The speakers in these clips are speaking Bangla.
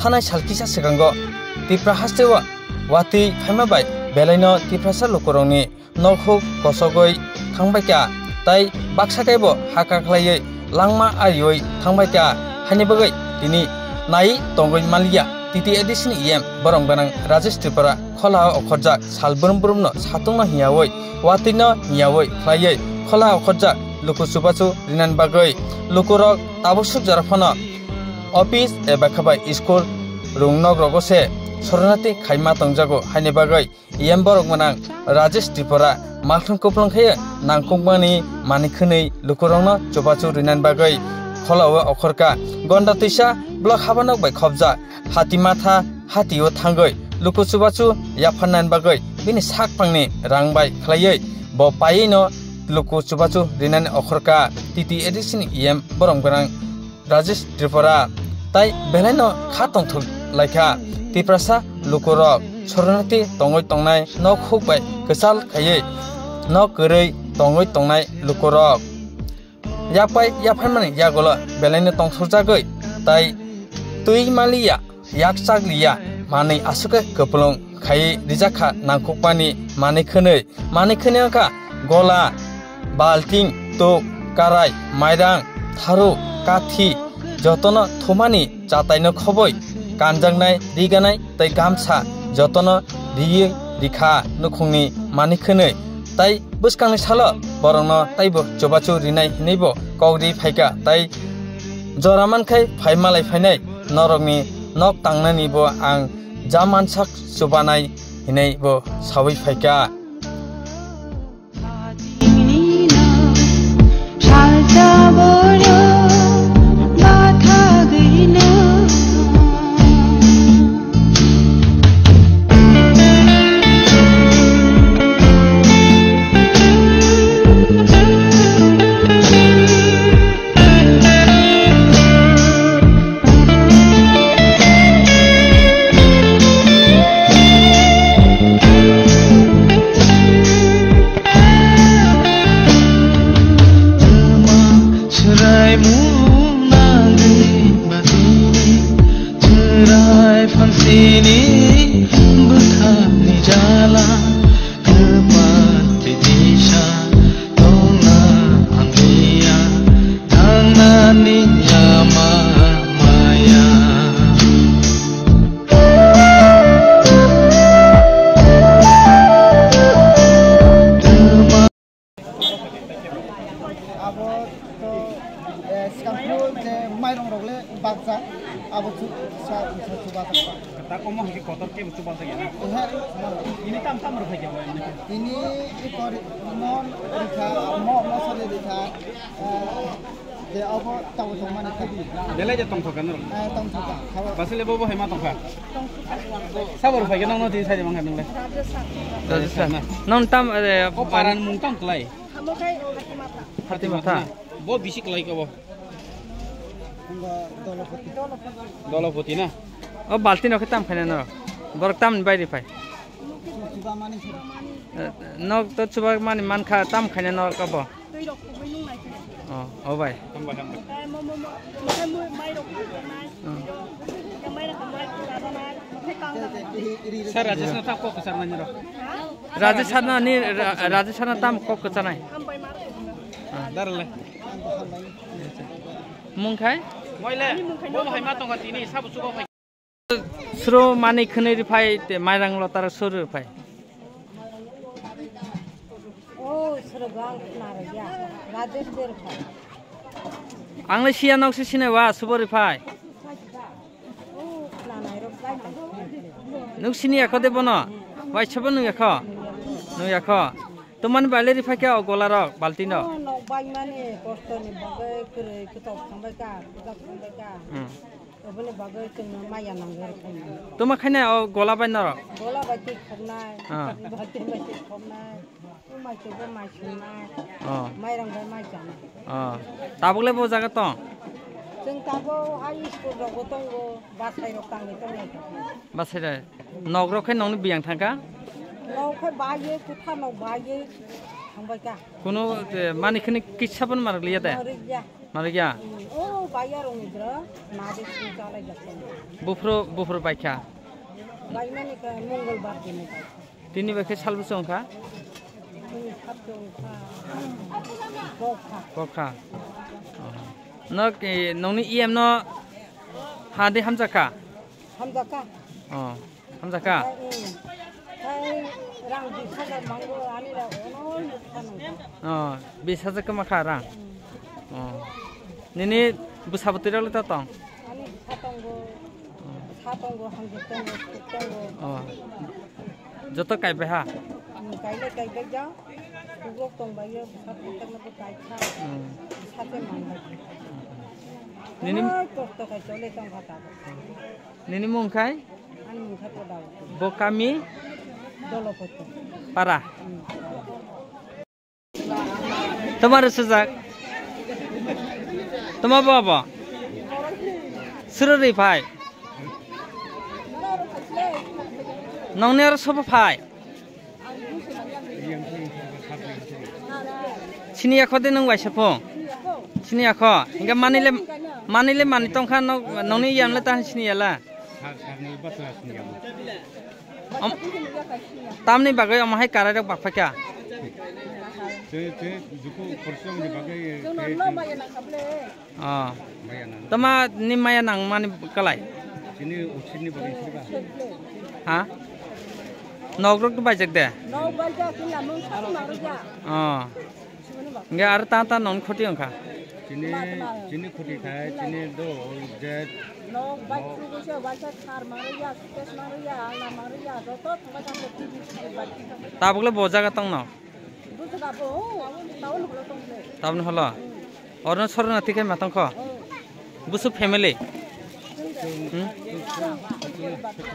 थानाय सालकिसा सिगांगो तिफ्रा हास्टेवा वाति फाइमाबाय बेलायनो तिफ्रासा लुकुरंनि नखौ कसगै थांबायका ताई बाक्साकायबो हाका खालायै langma ayoi थांबायका हानिबगै दिनै नाय तंगै Mallya titi edition em borong banang rajesh tripura khola okhorjak salburum burumno satungno hiyawoi watino hiyawoi khlaiye khola লুকু চুপাচু রিনান বাকৈ লুকুর তাবসু জরাফন অফিস এবাখাবাই স্কুল রুংনক রগসে সরনাতি খাইমা তংজাগু হাইনে বাগৈ ইয়েম্ব রকমান রাজেশ ত্রিপুরা মাথুম খাই নাংকুমানি মানিখনই লুকুরংন চুপাচু রিনান বাগৈ খলাও অখরকা গন্ডা তৈসা ব্লক হাবানক বাই খবজা হাতি মাথা হাতিও থাঙ্গৈ লুকু চুবাচু ইয়াফান বাগৈ বিনি সাক পাংনি রাং বাই খালাই ব পাইন লুকু চুবাচু রিনানে অখরকা টিটি এডিসিন ইয়েম বরম গরাং রাজেশ ত্রিপুরা তাই বেলাইন খা তং লাইখা তিপ্রাসা লুকুর সরনাতি টঙ্গই টংনাই ন খুব বাই কেসাল ন কেরই টঙ্গই টংনাই লুকুর ইয়াপাই ইয়াফাই মানে ইয়াগল বেলাইন টং সরজাগৈ তাই তুই মালিয়া ইয়াক চাকলিয়া মানে আসুকে কপলং খাই রিজাখা নাংকুক মানে খনে মানে খনে গলা बाल्टिङ तोक काराय माइरां थारु काथि যতন থুমানি চাতাইন খবই কানজাংনাই দিগানাই তাই গামছা, যতন দিয়ে রিখা নুখুংনি মানিখনৈ তাই বুসকাংনি সাল বরংন তাইব চবাচু রিনাই হিনৈব কৌরি ফাইকা, তাই জরামানখাই ফাইমালাই ফাইনাই নরকনি নক তাংনানিব আং, যা মানসাক চুবানাই হিনৈব ফাইকা। Aja tong thokan ro. Tong thokan. Basile bobo hai ma tong kha. Sabar phai kenong no ti sai mang tak omong ki kotor ke betul pasang ini. Ini tam tam berapa jam ini? Ini ekor non dikha, mo mo sore dikha. Dia apa tahu tong ni kiri? Dia lagi tong tukar nol. Eh tong tukar. Pasal lebo bo hema tong tukar. Sabar berapa jam? Nono di sini mangkat nol. Rajasthan. Rajasthan. Non tam ada. Oh paran muntang kelai. Kamu kay hati mata. Hati mata. Bo bisik kelai kau. Dolo putih. Dolo putih na. अब बाल्टी नखे ताम खाने न। बरक ताम बाहिर फाइ। न त सुबा मानि मान खा ताम खाने न कब। अ हो भाइ। राजेश नि राजेश ताम कक चानाय दारलाय मुं मैले बो भाइ मा तिनि साबु सुबा chabo nu akho. Nu akho. Tuman bale ri phai ka gola ro balti no. Oh, no bai mane kosto ni bagai kre kitok sampai ka, kitok sampai ka. Obole bagai tung maya nang ger phai. Tuma khane o gola bai no ro. Gola bai ti khomnai. Bai ti bai ti khomnai. Mai chu ba mai chunai. Oh. Mai rang bai mai chan. Oh. Tabukle bo jaga to. Jeng tabo ai school ro gotong go basai ro tang ni tong ni. Basai nok ro khai nong नलग्या ओ बायर बुफ्रो बुफ्रो पाइखा बाइना नि मंगलबार दिन तिनी बखे सालबो संखा इएम न हादे हामजाका हामजाका अ हामजाका रां 20000 मांगो आनि अ 20000 कमाखा रां Nini busapatira le tatang. Jatuh kai beha. Kai le kai beja. Kai kha. Busapatira mandai. Nini kok kata. Nini mung kai? Bokami. Para. Tomorrow, তোমার বাবা? সুররি ভাই। নংনি আর সব ভাই। সিনি আখ দে নং বাইসা সিনি আখ। ইংকা মানিলে মানিলে মানি তংখা নংনি ইয়ামলে তাহ সিনি ইয়ালা তামনি বাগৈ আমাহাই কারাইরক বাকফাকা ah tama ni maya nang mani kalai sini usin ni bagi sini ha nogrok tu bajak deh nog bajak ni amun satu maruja ah nge ar ta ta non khoti angka sini sini khoti khai sini do jet No, bajku wyjdzie, bajka kar, maryja, też maryja, ale maryja, to to, to bajka to ty Ta w ogóle boza ga tang no. Boza ga bo, ta on holo tang le. Ta on holo. Orno soro na tike matang kho. Busu family.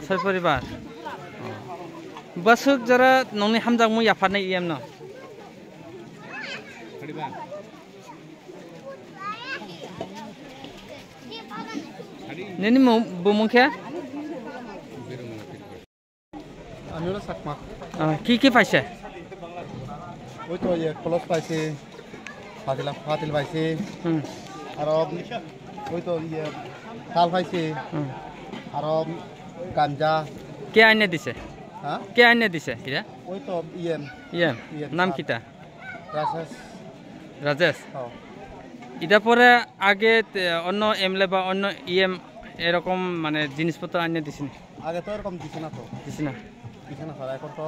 ছয় পরিবার বাসুক যারা নংনি হামজাক মই ইয়াফারনাই ইয়াম না mu bumungkhe আমি হলো চাকমা। কি কি পাইছে? ওই তো কলস পাইছে ফাতিল ফাতিল পাইছে আর ওই তো ইয়ে তাল পাইছে আর গাঞ্জা। কে আইনে দিছে? হ্যাঁ? কে আইনে দিছে? হিরা ওই তো ইয়ে ইয়ে ইয়ে, নাম রাসাস রাজেশ। হ্যাঁ এটা পরে আগে অন্য এমএলএ বা অন্য ইএম এরকম মানে জিনিসপত্র আনিয়ে দিছেন আগে তো এরকম দিছে না তো। দিছে না। দিছে না স্যার এখন তো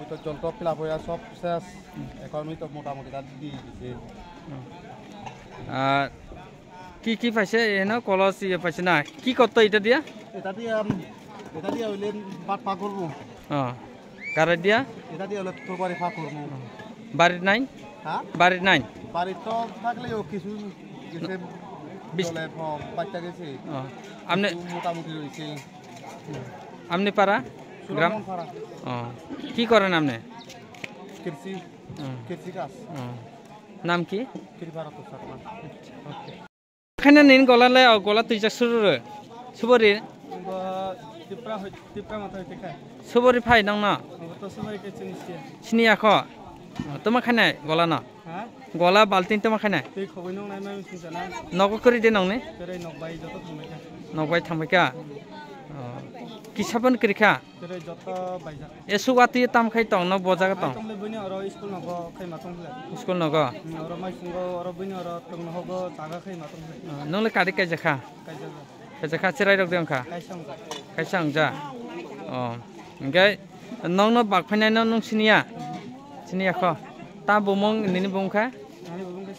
ওই তো জল টপ ফিল হয়ে সব শেষ। এখন ওই তো মোটামুটি তার দিয়ে দিছে। আর কি কি পাইছে? এনে কলস ইয়ে পাইছে না। কি করতো এটা দিয়া? এটা দিয়ে এটা দিয়ে হইলে পাট পা করব ও কারে দিয়া? এটা দিয়ে হলে তোর বাড়ি পা করব বাড়ির নাই? হ্যাঁ? বাড়ির নাই? বাড়ির তো থাকলেও কিছু আপনি পারা গ্রাম কি করেন আপনি নাম কি? এখানে নিন গলালে গলা তুই যা শুরু সুবরি সুবরি ফাই নাম না? চিনি সবাই কে চিনিস সিনি আখ তোমার খানে গলা না হ্যাঁ গলা বালতিন তোমার খানে তুই খবর নং নাই আমি শুনছ না নগ করি দে নংনে তোরে নকবাই যত থামে খা নগবাই থামবাইকা কিসাবন করিখা তোরে যত বাইজা এসু গাতি তাম খাই তং ন বজাগা তং তংলে বইনি আর স্কুল নব খাই মাতং হলে স্কুল নগ আর মাই ফুঙ্গ আর বইনি আর তং নহব জাগা খাই মাতং হলে নংলে কারি কাইজাখা কাইজা কাইজাখা চিরাই রক দেংখা কাইসাং যা কাইসা আংজা অ ओमफ्राय नोंनो बागफायनायनाव नों सिनिया sini ako ta bumong nini bumong ka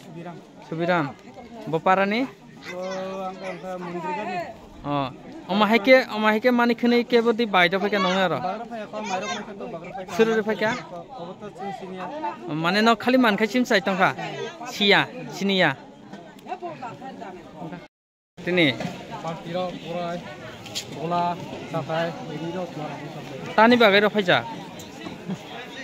subiram subiram bopara ni oh oma heke oma heke mani khini ke bodi baida phaka nong aro surur phaka mane no khali man kha sim sai tongka siya siniya tini tani bagai ro phaja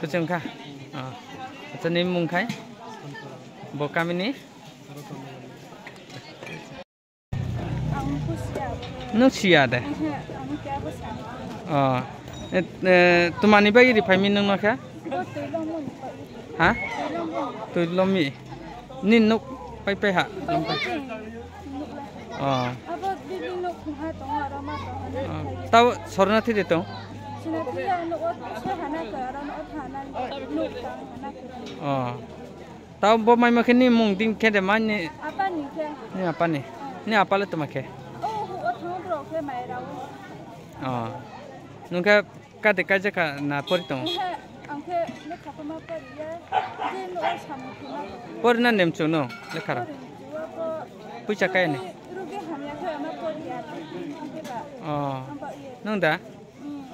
kucing kah acha nim mung khai boka mini nuk siya de oh tumani bagi rifami nung nakha ha tulomi nin nuk pai pai ha 어. 아버 빌린 놓고 하던 하라마. 어. 따 서른한테 됐던. Oh. Ah. Tahu bo mai makan ni mung ting ke de ni. Apa ni? Ni apa ni? Ni apa le tumak ke? Oh, aku tahu bro ke mai. Oh. Ah. Nungka ka de je ka na por tong. Angke ne khapa ma par ya. No ni. Oh. Ya ah. nungda?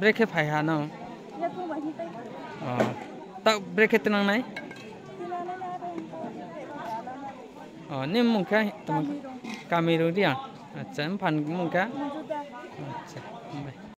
Break हे फाइहा न त ब्रेक हे तिनांग नाय अ ने मुंखा तुम कामेरो दिया अच्छा फान मुंखा